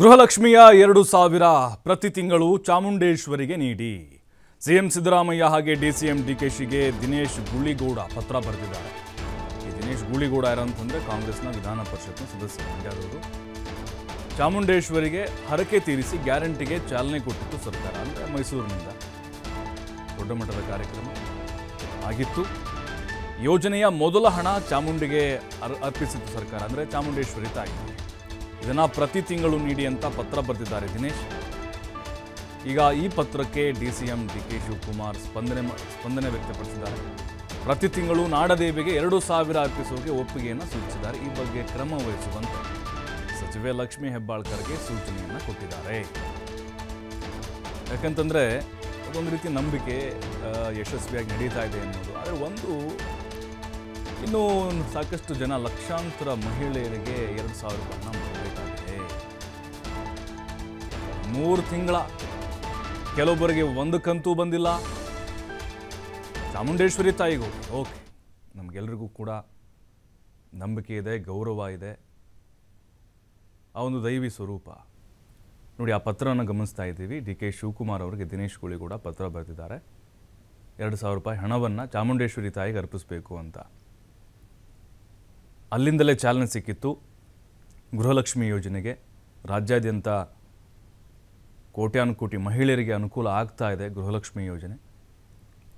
ಗೃಹಲಕ್ಷ್ಮಿಯ ಎರಡು ಸಾವಿರ ಪ್ರತಿ ತಿಂಗಳು ಚಾಮುಂಡೇಶ್ವರಿಗೆ ನೀಡಿ. ಸಿಎಂ ಸಿದ್ದರಾಮಯ್ಯ ಹಾಗೆ ಡಿಸಿಎಂ ಡಿಕೆಶಿಗೆ ದಿನೇಶ್ ಗುಳಿಗೌಡ ಪತ್ರ ಬರೆದಿದ್ದಾರೆ. ಈ ದಿನೇಶ್ ಗುಳಿಗೌಡ ಯಾರಂತಂದ್ರೆ ಕಾಂಗ್ರೆಸ್ನ ವಿಧಾನ ಪರಿಷತ್ನ ಸದಸ್ಯ ಮಂಡ್ಯದವರು ಚಾಮುಂಡೇಶ್ವರಿಗೆ ಹರಕೆ ತೀರಿಸಿ ಗ್ಯಾರಂಟಿಗೆ ಚಾಲನೆ ಕೊಟ್ಟಿತ್ತು ಸರ್ಕಾರ ಅಂದರೆ ಮೈಸೂರಿನಿಂದ. ದೊಡ್ಡ ಮಟ್ಟದ ಕಾರ್ಯಕ್ರಮ ಆಗಿತ್ತು. ಯೋಜನೆಯ ಮೊದಲ ಹಣ ಚಾಮುಂಡಿಗೆ ಅರ್- ಅರ್ಪಿಸಿತ್ತು ಸರ್ಕಾರ ಅಂದರೆ ಚಾಮುಂಡೇಶ್ವರಿ ತಾಯಿ. ಇದನ್ನ ಪ್ರತಿ ತಿಂಗಳು ನೀಡಿ ಅಂತ ಪತ್ರ ಬರೆದಿದ್ದಾರೆ ದಿನೇಶ್. ಈಗ ಈ ಪತ್ರಕ್ಕೆ D C M D K Shivakumar ಸ್ಪಂದನೆ ಸ್ಪಂದನೆ ವ್ಯಕ್ತಪಡಿಸಿದ್ದಾರೆ. ಪ್ರತಿ ತಿಂಗಳು ನಾಡದೇವಿಗೆ ಎರಡು ಸಾವಿರ ಅರ್ಪಿಸುವಿಕೆ ಒಪ್ಪಿಗೆಯನ್ನು ಸೂಚಿಸಿದ್ದಾರೆ. ಈ ಬಗ್ಗೆ ಕ್ರಮ ವಹಿಸುವಂತೆ ಸಚಿವೆ ಲಕ್ಷ್ಮೀ ಹೆಬ್ಬಾಳ್ಕರ್ಗೆ ಸೂಚನೆಯನ್ನು ಕೊಟ್ಟಿದ್ದಾರೆ. ಯಾಕಂತಂದ್ರೆ ಅದೊಂದು ರೀತಿ ನಂಬಿಕೆ ಯಶಸ್ವಿಯಾಗಿ ನಡೀತಾ ಇದೆ ಅನ್ನೋದು. ಆದರೆ ಒಂದು ಇನ್ನು ಸಾಕಷ್ಟು ಜನ ಲಕ್ಷಾಂತರ ಮಹಿಳೆಯರಿಗೆ ಎರಡು ಸಾವಿರ ರೂಪಾಯಿನ ಮಾಡಬೇಕಾಗಿದೆ ಮೂರು ತಿಂಗಳ, ಕೆಲವೊಬ್ಬರಿಗೆ ಒಂದು ಕಂತು ಬಂದಿಲ್ಲ. ಚಾಮುಂಡೇಶ್ವರಿ ತಾಯಿಗೂ, ಓಕೆ, ನಮಗೆಲ್ರಿಗೂ ಕೂಡ ನಂಬಿಕೆ ಇದೆ, ಗೌರವ ಇದೆ. ಆ ಒಂದು ದೈವಿ ಸ್ವರೂಪ. ನೋಡಿ, ಆ ಪತ್ರನ ಗಮನಿಸ್ತಾ ಇದ್ದೀವಿ. ಡಿ ಕೆ ಶಿವಕುಮಾರ್ ಅವರಿಗೆ ದಿನೇಶ್ ಗುಳಿಗೂಡ ಪತ್ರ ಬರೆದಿದ್ದಾರೆ. ಎರಡು ಸಾವಿರ ರೂಪಾಯಿ ಹಣವನ್ನು ಚಾಮುಂಡೇಶ್ವರಿ ತಾಯಿಗೆ ಅರ್ಪಿಸಬೇಕು ಅಂತ. ಅಲ್ಲಿಂದಲೇ ಚಾಲನೆ ಸಿಕ್ಕಿತ್ತು ಗೃಹಲಕ್ಷ್ಮಿ ಯೋಜನೆಗೆ. ರಾಜ್ಯಾದ್ಯಂತ ಕೋಟ್ಯಾನುಕೋಟಿ ಮಹಿಳೆಯರಿಗೆ ಅನುಕೂಲ ಆಗ್ತಾ ಇದೆ ಗೃಹಲಕ್ಷ್ಮಿ ಯೋಜನೆ.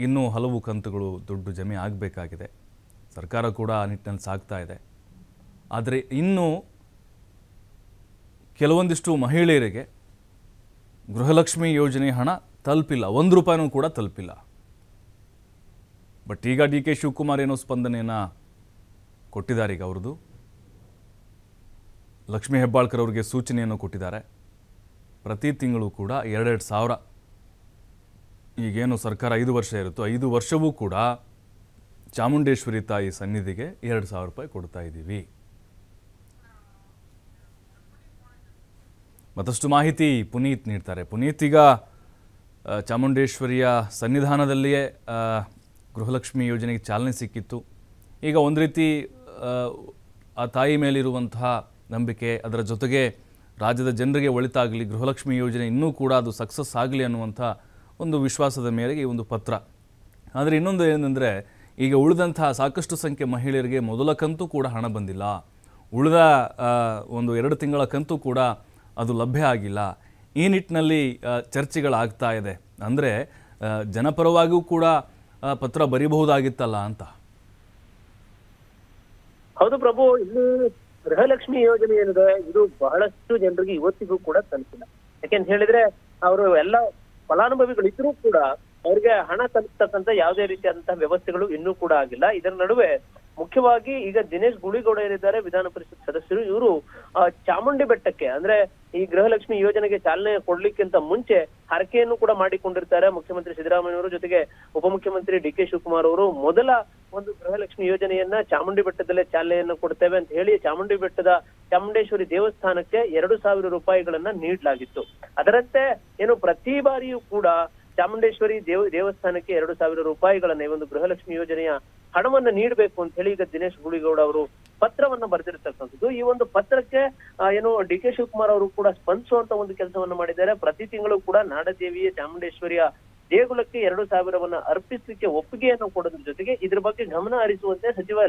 ಇನ್ನೂ ಹಲವು ಕಂತುಗಳು ದುಡ್ಡು ಜಮೆ ಆಗಬೇಕಾಗಿದೆ. ಸರ್ಕಾರ ಕೂಡ ಆ ನಿಟ್ಟಿನಲ್ಲಿ ಸಾಗ್ತಾ ಇದೆ. ಆದರೆ ಇನ್ನೂ ಕೆಲವೊಂದಿಷ್ಟು ಮಹಿಳೆಯರಿಗೆ ಗೃಹಲಕ್ಷ್ಮಿ ಯೋಜನೆ ಹಣ ತಲುಪಿಲ್ಲ. ಒಂದು ರೂಪಾಯಿನೂ ಕೂಡ ತಲುಪಿಲ್ಲ. ಬಟ್ ಈಗ ಡಿ ಕೆ ಶಿವಕುಮಾರ್ ಏನೋ ಸ್ಪಂದನೆಯನ್ನು ಕೊಟ್ಟಿದ್ದಾರೆ ಈಗ ಅವ್ರದ್ದು. ಲಕ್ಷ್ಮೀ ಹೆಬ್ಬಾಳ್ಕರ್ ಅವರಿಗೆ ಸೂಚನೆಯನ್ನು ಕೊಟ್ಟಿದ್ದಾರೆ. ಪ್ರತಿ ತಿಂಗಳು ಕೂಡ ಎರಡೆರಡು ಸಾವಿರ. ಈಗೇನು ಸರ್ಕಾರ ಐದು ವರ್ಷ ಇರುತ್ತೋ, ಐದು ವರ್ಷವೂ ಕೂಡ ಚಾಮುಂಡೇಶ್ವರಿ ತಾಯಿ ಸನ್ನಿಧಿಗೆ ಎರಡು ಸಾವಿರ ರೂಪಾಯಿ ಕೊಡ್ತಾ ಇದ್ದೀವಿ. ಮತ್ತಷ್ಟು ಮಾಹಿತಿ ಪುನೀತ್ ನೀಡ್ತಾರೆ. ಪುನೀತ್ ಈಗ ಚಾಮುಂಡೇಶ್ವರಿಯ ಸನ್ನಿಧಾನದಲ್ಲಿಯೇ ಗೃಹಲಕ್ಷ್ಮಿ ಯೋಜನೆಗೆ ಚಾಲನೆ ಸಿಕ್ಕಿತ್ತು. ಈಗ ಒಂದು ರೀತಿ ಆ, ತಾಯಿ ಮೇಲಿರುವಂತಹ ನಂಬಿಕೆ ಅದರ ಜೊತೆಗೆ ರಾಜ್ಯದ ಜನರಿಗೆ ಒಳಿತಾಗಲಿ ಗೃಹಲಕ್ಷ್ಮಿ ಯೋಜನೆ ಇನ್ನೂ ಕೂಡ ಅದು ಸಕ್ಸಸ್ ಆಗಲಿ ಅನ್ನುವಂಥ ಒಂದು ವಿಶ್ವಾಸದ ಮೇರೆಗೆ ಈ ಒಂದು ಪತ್ರ. ಆದರೆ ಇನ್ನೊಂದು ಏನಂದರೆ ಈಗ ಉಳಿದಂತಹ ಸಾಕಷ್ಟು ಸಂಖ್ಯೆ ಮಹಿಳೆಯರಿಗೆ ಮೊದಲ ಕಂತು ಕೂಡ ಹಣ ಬಂದಿಲ್ಲ. ಉಳಿದ ಒಂದು ಎರಡು ತಿಂಗಳ ಕಂತು ಕೂಡ ಅದು ಲಭ್ಯ ಆಗಿಲ್ಲ. ಈ ನಿಟ್ಟಿನಲ್ಲಿ ಚರ್ಚೆಗಳಾಗ್ತಾ ಇದೆ. ಅಂದರೆ ಜನಪರವಾಗಿಯೂ ಕೂಡ ಪತ್ರ ಬರೀಬಹುದಾಗಿತ್ತಲ್ಲ ಅಂತ. ಹೌದು ಪ್ರಭು, ಇಲ್ಲಿ ಗೃಹಲಕ್ಷ್ಮಿ ಯೋಜನೆ ಏನಿದೆ, ಇದು ಬಹಳಷ್ಟು ಜನರಿಗೆ ಇವತ್ತಿಗೂ ಕೂಡ ತಲುಪಿಲ್ಲ. ಯಾಕೆಂತ ಹೇಳಿದ್ರೆ, ಅವರು ಎಲ್ಲ ಫಲಾನುಭವಿಗಳು ಇದ್ರೂ ಕೂಡ ಅವ್ರಿಗೆ ಹಣ ತಲುಪ್ತಕ್ಕಂತ ಯಾವುದೇ ರೀತಿಯಾದಂತಹ ವ್ಯವಸ್ಥೆಗಳು ಇನ್ನೂ ಕೂಡ ಆಗಿಲ್ಲ. ಇದರ ನಡುವೆ ಮುಖ್ಯವಾಗಿ ಈಗ ದಿನೇಶ್ ಗುಳಿಗೌಡ ಏನಿದ್ದಾರೆ ವಿಧಾನ ಪರಿಷತ್ ಸದಸ್ಯರು, ಇವರು ಚಾಮುಂಡಿ ಬೆಟ್ಟಕ್ಕೆ, ಅಂದ್ರೆ ಈ ಗೃಹಲಕ್ಷ್ಮಿ ಯೋಜನೆಗೆ ಚಾಲನೆ ಕೊಡ್ಲಿಕ್ಕಿಂತ ಮುಂಚೆ ಹರಕೆಯನ್ನು ಕೂಡ ಮಾಡಿಕೊಂಡಿರ್ತಾರೆ ಮುಖ್ಯಮಂತ್ರಿ ಸಿದ್ದರಾಮಯ್ಯ ಅವರು ಜೊತೆಗೆ ಉಪಮುಖ್ಯಮಂತ್ರಿ ಡಿ ಕೆ ಶಿವಕುಮಾರ್ ಅವರು. ಮೊದಲ ಒಂದು ಗೃಹಲಕ್ಷ್ಮಿ ಯೋಜನೆಯನ್ನ ಚಾಮುಂಡಿ ಬೆಟ್ಟದಲ್ಲೇ ಚಾಲನೆಯನ್ನು ಕೊಡ್ತೇವೆ ಅಂತ ಹೇಳಿ ಚಾಮುಂಡಿ ಬೆಟ್ಟದ ಚಾಮುಂಡೇಶ್ವರಿ ದೇವಸ್ಥಾನಕ್ಕೆ ಎರಡು ಸಾವಿರ ರೂಪಾಯಿಗಳನ್ನ ನೀಡಲಾಗಿತ್ತು. ಅದರಂತೆ ಏನು ಪ್ರತಿ ಬಾರಿಯೂ ಕೂಡ ಚಾಮುಂಡೇಶ್ವರಿ ದೇವ, ದೇವಸ್ಥಾನಕ್ಕೆ ಎರಡು ಸಾವಿರ ರೂಪಾಯಿಗಳನ್ನ ಈ ಒಂದು ಗೃಹಲಕ್ಷ್ಮಿ ಯೋಜನೆಯ ಹಣವನ್ನ ನೀಡಬೇಕು ಅಂತ ಹೇಳಿ ಈಗ ದಿನೇಶ್ ಗುಳಿಗೌಡ ಅವರು ಪತ್ರವನ್ನ ಬರೆದಿರ್ತಕ್ಕಂಥದ್ದು. ಈ ಒಂದು ಪತ್ರಕ್ಕೆ ಏನು ಡಿ ಕೆ ಶಿವಕುಮಾರ್ ಅವರು ಕೂಡ ಸ್ಪಂದಿಸುವಂತ ಒಂದು ಕೆಲಸವನ್ನ ಮಾಡಿದ್ದಾರೆ. ಪ್ರತಿ ತಿಂಗಳು ಕೂಡ ನಾಡದೇವಿಯ ಚಾಮುಂಡೇಶ್ವರಿಯ ದೇಗುಲಕ್ಕೆ ಎರಡು ಸಾವಿರವನ್ನ ಅರ್ಪಿಸಲಿಕ್ಕೆ ಒಪ್ಪಿಗೆಯನ್ನು ಕೊಡೋದ್ರ ಜೊತೆಗೆ ಇದ್ರ ಬಗ್ಗೆ ಗಮನ ಹರಿಸುವಂತೆ ಸಚಿವ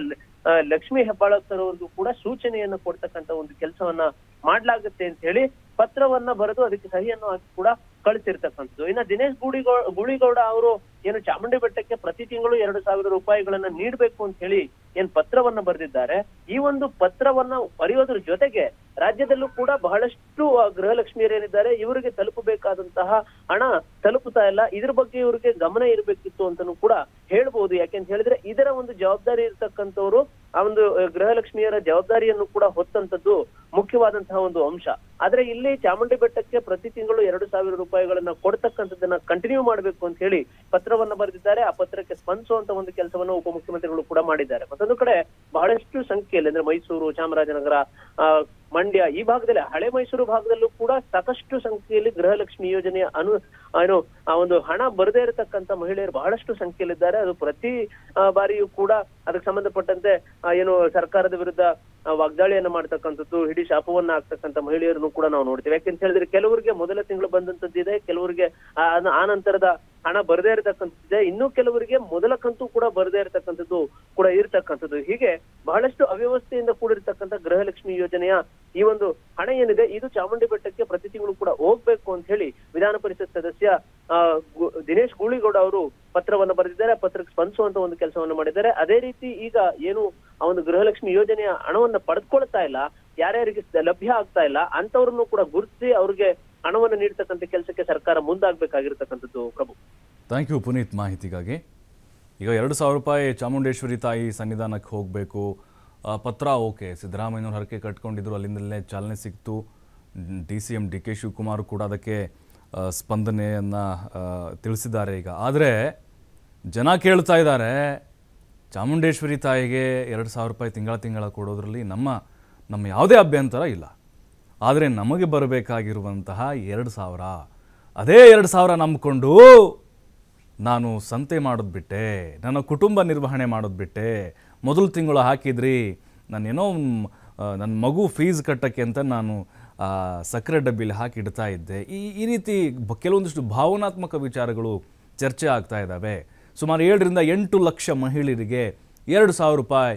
ಲಕ್ಷ್ಮೀ ಹೆಬ್ಬಾಳಕರ್ ಅವರಿಗೂ ಕೂಡ ಸೂಚನೆಯನ್ನ ಕೊಡ್ತಕ್ಕಂತ ಒಂದು ಕೆಲಸವನ್ನ ಮಾಡ್ಲಾಗುತ್ತೆ ಅಂತ ಹೇಳಿ ಪತ್ರವನ್ನ ಬರೆದು ಅದಕ್ಕೆ ಸಹಿಯನ್ನು ಹಾಕಿ ಕೂಡ ಕಳಿಸಿರ್ತಕ್ಕಂಥದ್ದು. ಇನ್ನ ದಿನೇಶ್ ಗೂಡಿಗೌ ಗುಳಿಗೌಡ ಅವರು ಏನು ಚಾಮುಂಡಿ ಬೆಟ್ಟಕ್ಕೆ ಪ್ರತಿ ತಿಂಗಳು ಎರಡು ಸಾವಿರ ರೂಪಾಯಿಗಳನ್ನ ನೀಡಬೇಕು ಅಂತ ಹೇಳಿ ಏನ್ ಪತ್ರವನ್ನ ಬರೆದಿದ್ದಾರೆ, ಈ ಒಂದು ಪತ್ರವನ್ನ ಬರೆಯೋದ್ರ ಜೊತೆಗೆ ರಾಜ್ಯದಲ್ಲೂ ಕೂಡ ಬಹಳಷ್ಟು ಗೃಹಲಕ್ಷ್ಮಿಯರೇನಿದ್ದಾರೆ, ಇವರಿಗೆ ತಲುಪಬೇಕಾದಂತಹ ಹಣ ತಲುಪುತ್ತಾ ಇಲ್ಲ. ಇದ್ರ ಬಗ್ಗೆ ಇವರಿಗೆ ಗಮನ ಇರಬೇಕಿತ್ತು ಅಂತಾನು ಕೂಡ ಹೇಳ್ಬಹುದು ಯಾಕೆಂತ ಹೇಳಿದ್ರೆ ಇದರ ಒಂದು ಜವಾಬ್ದಾರಿ ಇರ್ತಕ್ಕಂಥವ್ರು ಆ ಒಂದು ಗೃಹಲಕ್ಷ್ಮಿಯರ ಜವಾಬ್ದಾರಿಯನ್ನು ಕೂಡ ಹೊತ್ತಂತದ್ದು ಮುಖ್ಯವಾದಂತಹ ಒಂದು ಅಂಶ. ಆದ್ರೆ ಇಲ್ಲಿ ಚಾಮುಂಡಿ ಬೆಟ್ಟಕ್ಕೆ ಪ್ರತಿ ತಿಂಗಳು ಎರಡು ಸಾವಿರ ರೂಪಾಯಿಗಳನ್ನ ಕೊಡ್ತಕ್ಕಂಥದ್ದನ್ನ ಕಂಟಿನ್ಯೂ ಮಾಡಬೇಕು ಅಂತ ಹೇಳಿ ಪತ್ರವನ್ನ ಬರೆದಿದ್ದಾರೆ. ಆ ಪತ್ರಕ್ಕೆ ಸ್ಪಂದಿಸುವಂತ ಒಂದು ಕೆಲಸವನ್ನ ಉಪಮುಖ್ಯಮಂತ್ರಿಗಳು ಕೂಡ ಮಾಡಿದ್ದಾರೆ. ಮತ್ತೊಂದು ಕಡೆ ಬಹಳಷ್ಟು ಸಂಖ್ಯೆಯಲ್ಲಿ ಅಂದ್ರೆ ಮೈಸೂರು, ಚಾಮರಾಜನಗರ ಮಂಡ್ಯ ಈ ಭಾಗದಲ್ಲಿ ಹಳೆ ಮೈಸೂರು ಭಾಗದಲ್ಲೂ ಕೂಡ ಸಾಕಷ್ಟು ಸಂಖ್ಯೆಯಲ್ಲಿ ಗೃಹಲಕ್ಷ್ಮಿ ಯೋಜನೆಯ ಅನು, ಏನು, ಆ ಒಂದು ಹಣ ಬರದೇ ಇರತಕ್ಕಂತ ಮಹಿಳೆಯರು ಬಹಳಷ್ಟು ಸಂಖ್ಯೆಯಲ್ಲಿದ್ದಾರೆ. ಅದು ಪ್ರತಿ ಬಾರಿಯೂ ಕೂಡ ಅದಕ್ಕೆ ಸಂಬಂಧಪಟ್ಟಂತೆ ಏನು ಸರ್ಕಾರದ ವಿರುದ್ಧ ವಾಗ್ದಾಳಿಯನ್ನ ಮಾಡ್ತಕ್ಕಂಥದ್ದು ಹಿಡಿ ಶಾಪವನ್ನ ಆಗ್ತಕ್ಕಂಥ ಮಹಿಳೆಯರನ್ನು ಕೂಡ ನಾವು ನೋಡ್ತೀವಿ. ಯಾಕೆಂತ ಹೇಳಿದ್ರೆ ಕೆಲವರಿಗೆ ಮೊದಲ ತಿಂಗಳು ಬಂದಂತದ್ದಿದೆ ಕೆಲವರಿಗೆ, ಆ ನಂತರದ ಹಣ ಬರದೇ ಇರತಕ್ಕಂಥದ್ದಿದೆ. ಇನ್ನು ಕೆಲವರಿಗೆ ಮೊದಲ ಕಂತು ಕೂಡ ಬರದೇ ಇರತಕ್ಕಂಥದ್ದು ಕೂಡ ಇರತಕ್ಕಂಥದ್ದು. ಹೀಗೆ ಬಹಳಷ್ಟು ಅವ್ಯವಸ್ಥೆಯಿಂದ ಕೂಡಿರ್ತಕ್ಕಂಥ ಗೃಹಲಕ್ಷ್ಮಿ ಯೋಜನೆಯ ಈ ಒಂದು ಹಣ ಏನಿದೆ, ಇದು ಚಾಮುಂಡಿ ಬೆಟ್ಟಕ್ಕೆ ಪ್ರತಿ ತಿಂಗಳು ಕೂಡ ಹೋಗ್ಬೇಕು ಅಂತ ಹೇಳಿ ವಿಧಾನ ಪರಿಷತ್ ಸದಸ್ಯ ದಿನೇಶ್ ಗೂಳಿಗೌಡ ಅವರು ಪತ್ರವನ್ನ ಬರೆದಿದ್ದಾರೆ. ಪತ್ರಕ್ಕೆ ಸ್ಪಂದಿಸುವಂತ ಒಂದು ಕೆಲಸವನ್ನು ಮಾಡಿದ್ದಾರೆ. ಅದೇ ರೀತಿ ಈಗ ಏನು ಆ ಒಂದು ಗೃಹಲಕ್ಷ್ಮಿ ಯೋಜನೆಯ ಹಣವನ್ನ ಪಡೆದುಕೊಳ್ತಾ ಇಲ್ಲ, ಯಾರ್ಯಾರಿಗೆ ಲಭ್ಯ ಆಗ್ತಾ ಇಲ್ಲ ಅಂತವ್ರನ್ನು ಕೂಡ ಗುರುತಿಸಿ ಅವ್ರಿಗೆ ಹಣವನ್ನು ನೀಡ್ತಕ್ಕಂಥ ಕೆಲಸಕ್ಕೆ ಸರ್ಕಾರ ಮುಂದಾಗಬೇಕಾಗಿರ್ತಕ್ಕಂಥದ್ದು ಪ್ರಭು. ಥ್ಯಾಂಕ್ ಯು ಪುನೀತ್ ಮಾಹಿತಿಗಾಗಿ. ಈಗ ಎರಡು ಸಾವಿರ ರೂಪಾಯಿ ಚಾಮುಂಡೇಶ್ವರಿ ತಾಯಿ ಸನ್ನಿಧಾನಕ್ಕೆ ಹೋಗಬೇಕು. ಪತ್ರ, ಓಕೆ, ಸಿದ್ದರಾಮಯ್ಯನವ್ರು ಹರಕೆ ಕಟ್ಕೊಂಡಿದ್ರು, ಅಲ್ಲಿಂದಲೇ ಚಾಲನೆ ಸಿಕ್ತು. D C M D K Shivakumar ಕೂಡ ಅದಕ್ಕೆ ಸ್ಪಂದನೆಯನ್ನು ತಿಳಿಸಿದ್ದಾರೆ ಈಗ. ಆದರೆ ಜನ ಕೇಳ್ತಾ ಇದ್ದಾರೆ ಚಾಮುಂಡೇಶ್ವರಿ ತಾಯಿಗೆ ಎರಡು ಸಾವಿರ ರೂಪಾಯಿ ತಿಂಗಳ ತಿಂಗಳ ಕೊಡೋದ್ರಲ್ಲಿ ನಮ್ಮ ನಮ್ಮ ಯಾವುದೇ ಅಭ್ಯಂತರ ಇಲ್ಲ. ಆದರೆ ನಮಗೆ ಬರಬೇಕಾಗಿರುವಂತಹ ಎರಡು ಸಾವಿರ. ಅದೇ ಎರಡು ಸಾವಿರ ನಂಬಿಕೊಂಡು ನಾನು ಸಂತೆ ಮಾಡೋದು ಬಿಟ್ಟೆ, ನನ್ನ ಕುಟುಂಬ ನಿರ್ವಹಣೆ ಮಾಡೋದು ಬಿಟ್ಟೆ. ಮೊದಲು ತಿಂಗಳು ಹಾಕಿದ್ರಿ ನಾನೇನೋ ನನ್ನ ಮಗು ಫೀಸ್ ಕಟ್ಟಕ್ಕೆ ಅಂತ ನಾನು ಸಕ್ಕರೆ ಡಬ್ಬಿಲಿ ಹಾಕಿ ಇಡ್ತಾ ಇದ್ದೆ. ಈ ಈ ರೀತಿ ಕೆಲವೊಂದಿಷ್ಟು ಭಾವನಾತ್ಮಕ ವಿಚಾರಗಳು ಚರ್ಚೆ ಆಗ್ತಾ ಇದ್ದಾವೆ. ಸುಮಾರು ಏಳರಿಂದ ಎಂಟು ಲಕ್ಷ ಮಹಿಳೆಯರಿಗೆ ಎರಡು ಸಾವಿರ ರೂಪಾಯಿ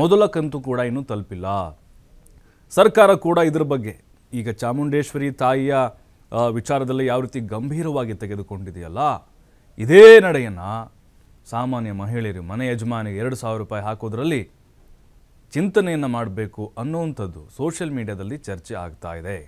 ಮೊದಲ ಕಂತು ಕೂಡ ಇನ್ನೂ ತಲುಪಿಲ್ಲ. ಸರ್ಕಾರ ಕೂಡ ಇದ್ರ ಬಗ್ಗೆ, ಈಗ ಚಾಮುಂಡೇಶ್ವರಿ ತಾಯಿಯ ವಿಚಾರದಲ್ಲಿ ಯಾವ ರೀತಿ ಗಂಭೀರವಾಗಿ ತೆಗೆದುಕೊಂಡಿದೆಯಲ್ಲ, ಇದೇ ನಡೆಯನ್ನು ಸಾಮಾನ್ಯ ಮಹಿಳೆಯರು, ಮನೆ ಯಜಮಾನಿಗೆ ಎರಡು ಸಾವಿರ ರೂಪಾಯಿ ಹಾಕೋದ್ರಲ್ಲಿ ಚಿಂತನೆಯನ್ನು ಮಾಡಬೇಕು ಅನ್ನುವಂಥದ್ದು ಸೋಷಿಯಲ್ ಮೀಡಿಯಾದಲ್ಲಿ ಚರ್ಚೆ ಆಗ್ತಾ ಇದೆ.